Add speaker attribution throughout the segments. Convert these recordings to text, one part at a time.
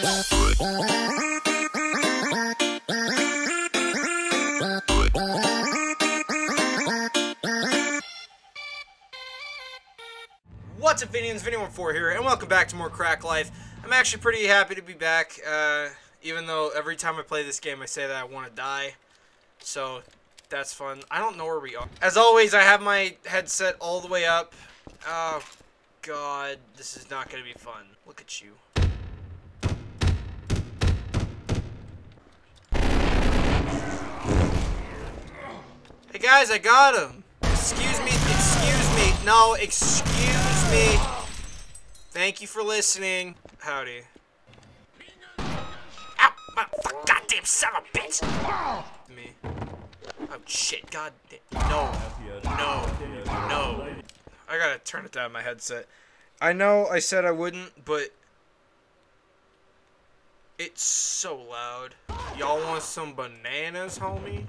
Speaker 1: What's up, Vinians? Vinny14 here, and welcome back to more Crack Life. I'm actually pretty happy to be back, uh, even though every time I play this game I say that I want to die. So, that's fun. I don't know where we are. As always, I have my headset all the way up. Oh, God. This is not going to be fun. Look at you. Hey, guys, I got him. Excuse me. Excuse me. No, excuse me. Thank you for listening. Howdy. Ow! My fuck, goddamn son of a bitch! Me. Oh shit, god No. No. No. I gotta turn it down my headset. I know I said I wouldn't, but it's so loud. Y'all want some bananas, homie?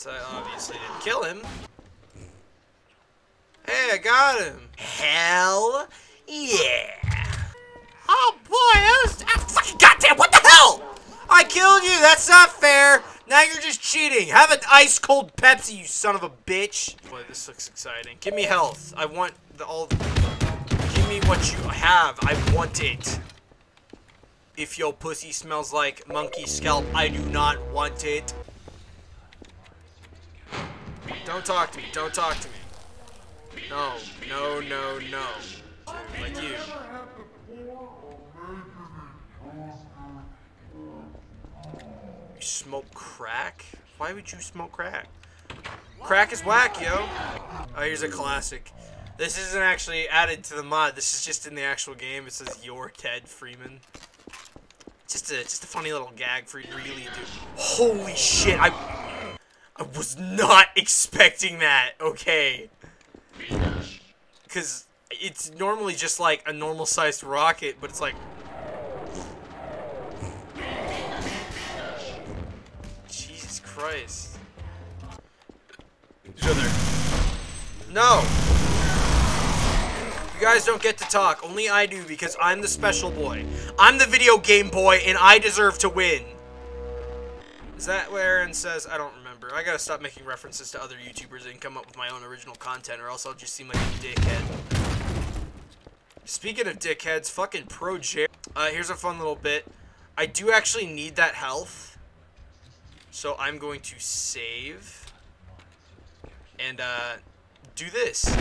Speaker 1: So I obviously didn't kill him. Hey, I got him. Hell yeah. Oh boy, that was ah, fucking goddamn. What the hell? I killed you. That's not fair. Now you're just cheating. Have an ice cold Pepsi, you son of a bitch. Boy, this looks exciting. Give me health. I want the all. Give me what you have. I want it. If your pussy smells like monkey scalp, I do not want it. Don't talk to me. Don't talk to me. No, no, no, no. Like you. You smoke crack? Why would you smoke crack? Crack is whack, yo. Oh, here's a classic. This isn't actually added to the mod. This is just in the actual game. It says "You're Ted Freeman." Just a just a funny little gag for you to really do. Holy shit! I I was not expecting that. Okay. Because it's normally just like a normal sized rocket, but it's like. Jesus Christ. Each other. No! You guys don't get to talk. Only I do because I'm the special boy. I'm the video game boy and I deserve to win. Is that what Aaron says? I don't I gotta stop making references to other YouTubers and come up with my own original content, or else I'll just seem like a dickhead. Speaking of dickheads, fucking Pro J. Uh, here's a fun little bit. I do actually need that health, so I'm going to save and uh, do this.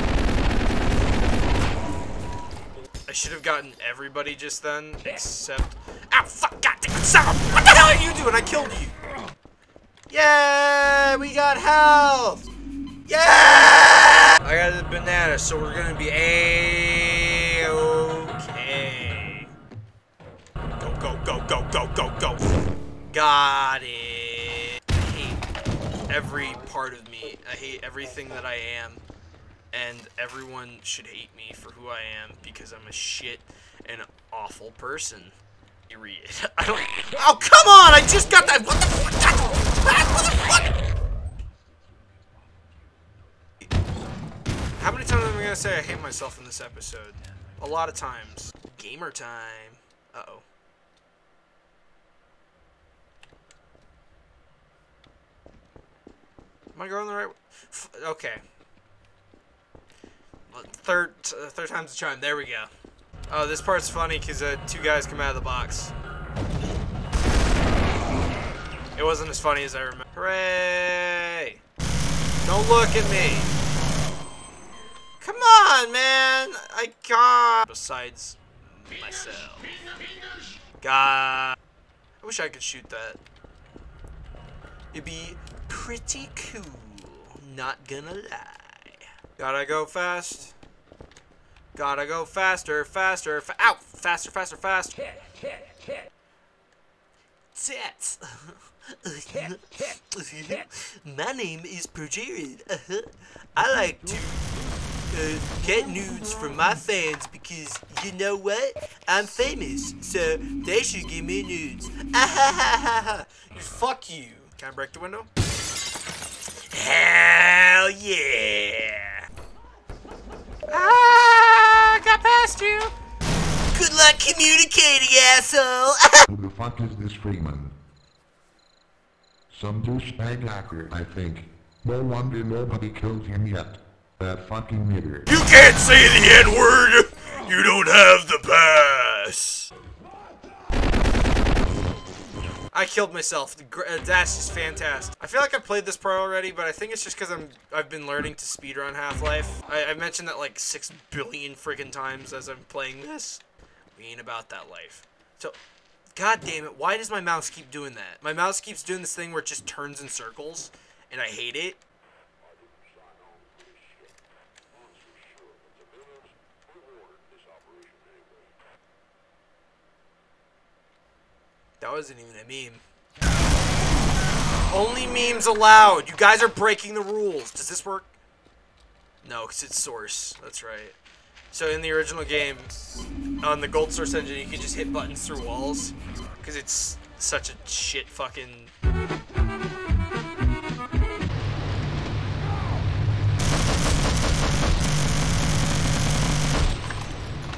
Speaker 1: I should have gotten everybody just then, except. Ow, fuck, goddamn, of- What the hell are you doing? I killed you. Yeah, we got health. Yeah! I got the banana, so we're gonna be a okay. Go, go, go, go, go, go, go. Got it. I hate every part of me. I hate everything that I am. And everyone should hate me for who I am because I'm a shit and awful person. Period. I don't. Oh, come on! I just got that. What the? That motherfucker! How many times am I gonna say I hate myself in this episode? A lot of times. Gamer time. Uh oh. Am I going the right? F okay. Third, uh, third time's the charm. There we go. Oh, this part's funny because uh, two guys come out of the box. It wasn't as funny as I remember. Hooray! Don't look at me. On, man. I got. Besides myself. God. I wish I could shoot that. It'd be pretty cool. Not gonna lie. Gotta go fast. Gotta go faster, faster, fa ow! Faster, faster, faster. Tits. My name is Perjared. I like to uh, get nudes from my fans because you know what? I'm famous, so they should give me nudes. Ah, fuck you. Can I break the window? Hell yeah! Ah! Got past you. Good luck communicating, asshole.
Speaker 2: Who the fuck is this Freeman? Some douchebag hacker, I think. No wonder nobody killed him yet. That fucking nigger.
Speaker 1: You can't say the N-word! You don't have the pass! I killed myself. The gr- uh, dash is fantastic. I feel like I've played this part already, but I think it's just because I'm I've been learning to speedrun Half-Life. I, I mentioned that like six billion freaking times as I'm playing this. We ain't about that life. So, god damn it, why does my mouse keep doing that? My mouse keeps doing this thing where it just turns in circles, and I hate it. That wasn't even a meme. Only memes allowed. You guys are breaking the rules. Does this work? No, because it's source. That's right. So in the original game, on the gold source engine, you can just hit buttons through walls. Because it's such a shit fucking...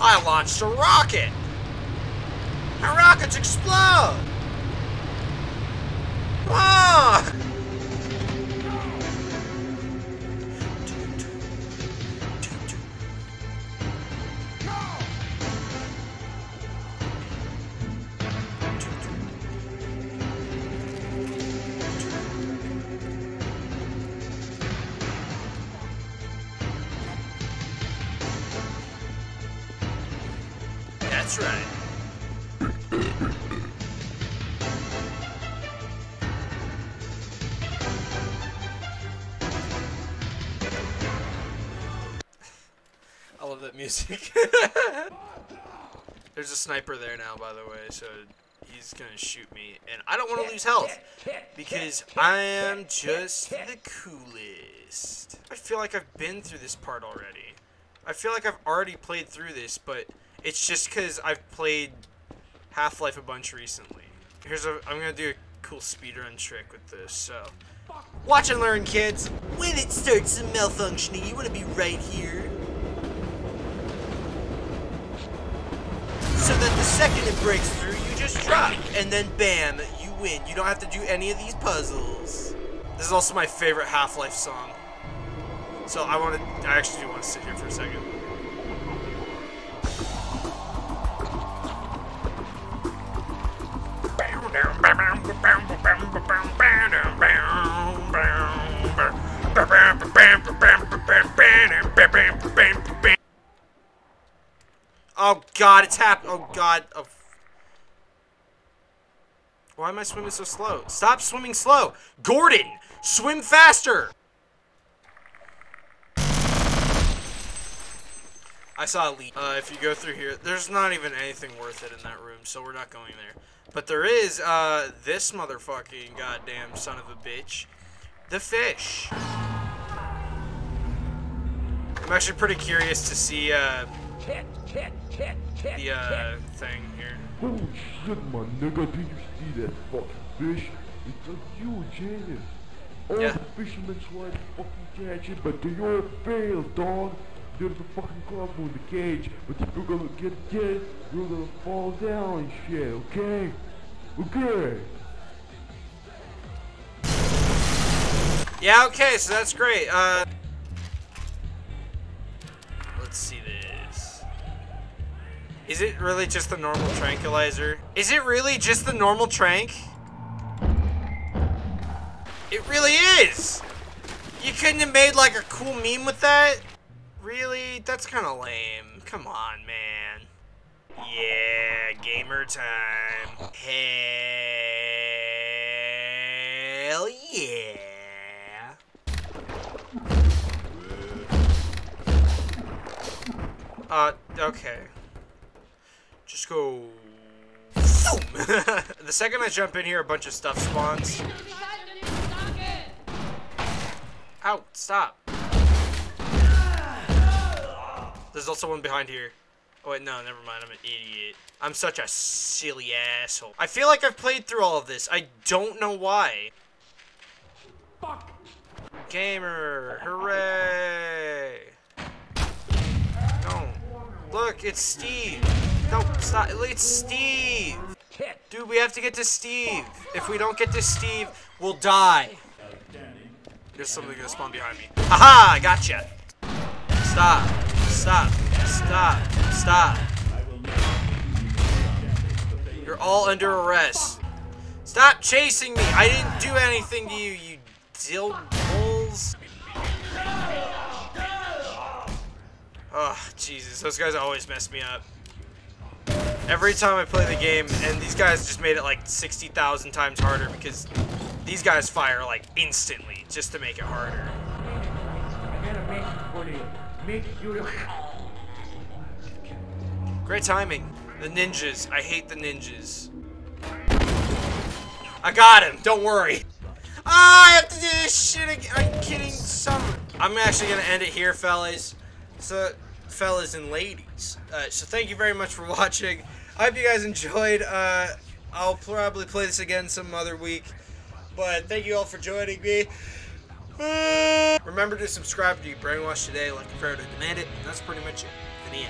Speaker 1: I launched a rocket! Our rockets explode! Ah! That's right. Music. There's a sniper there now, by the way, so he's gonna shoot me, and I don't want to lose health because I am just the coolest. I feel like I've been through this part already. I feel like I've already played through this, but it's just because I've played Half-Life a bunch recently. Here's a, I'm gonna do a cool speedrun trick with this, so. Watch and learn, kids! When it starts malfunctioning, you wanna be right here. So that the second it breaks through, you just drop, and then bam, you win. You don't have to do any of these puzzles. This is also my favorite Half-Life song. So I want to, I actually do want to sit here for a second. Oh god, it's hap- oh god. Oh. Why am I swimming so slow? Stop swimming slow! Gordon! Swim faster! I saw a leak. Uh, if you go through here, there's not even anything worth it in that room, so we're not going there. But there is, uh, this motherfucking goddamn son of a bitch. The fish. I'm actually pretty curious to see, uh, the, uh, thing here.
Speaker 3: Oh shit, my nigga, did you see that fucking fish? It's a huge alien. All
Speaker 1: Yeah.
Speaker 3: the fishermen try to fucking catch it, but they all fail, dog. There's a fucking club in the cage, but if you're gonna get dead, you're gonna fall down and shit, okay? Okay.
Speaker 1: Yeah, okay, so that's great. Uh, Is it really just the normal tranquilizer? Is it really just the normal trank? It really is! You couldn't have made like a cool meme with that? Really? That's kind of lame. Come on, man. Yeah, gamer time. Hell yeah. Uh, okay. Just go. the second I jump in here, a bunch of stuff spawns. Ow, stop. There's also one behind here. Oh wait, no, never mind, I'm an idiot. I'm such a silly asshole. I feel like I've played through all of this. I don't know why. Fuck. Gamer, hooray! No. Look, it's Steve. No, stop. It's Steve. Dude, we have to get to Steve. If we don't get to Steve, we'll die. There's something gonna spawn behind me. Haha, I gotcha. Stop. Stop. Stop. Stop. You're all under arrest. Stop chasing me. I didn't do anything to you, you dill bulls. Oh, Jesus. Those guys always mess me up. Every time I play the game, and these guys just made it like 60,000 times harder because these guys fire like instantly just to make it harder. Great timing. The ninjas. I hate the ninjas. I got him. Don't worry. Ah, I have to do this shit again. I'm kidding. Some. I'm actually gonna end it here, fellas. So, fellas and ladies. Uh, so thank you very much for watching. I hope you guys enjoyed. Uh, I'll probably play this again some other week. But thank you all for joining me. Uh, remember to subscribe to Brainwash Today, like prayer to demand it. And That's pretty much it. Yeah.